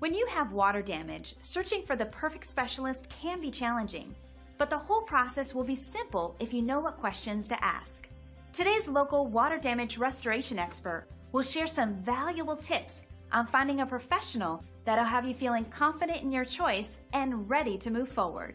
When you have water damage, searching for the perfect specialist can be challenging, but the whole process will be simple if you know what questions to ask. Today's local water damage restoration expert will share some valuable tips on finding a professional that'll have you feeling confident in your choice and ready to move forward.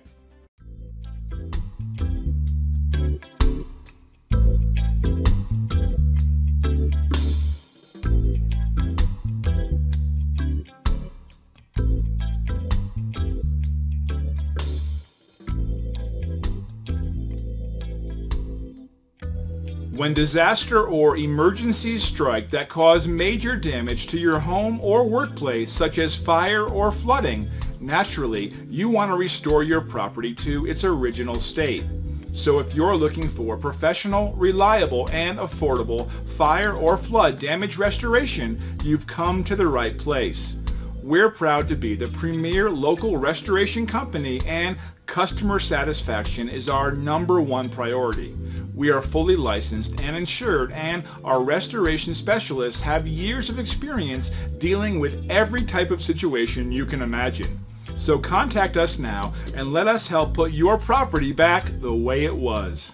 When disaster or emergencies strike that cause major damage to your home or workplace, such as fire or flooding, naturally, you want to restore your property to its original state. So if you're looking for professional, reliable, and affordable fire or flood damage restoration, you've come to the right place. We're proud to be the premier local restoration company and customer satisfaction is our number one priority. We are fully licensed and insured and our restoration specialists have years of experience dealing with every type of situation you can imagine. So contact us now and let us help put your property back the way it was.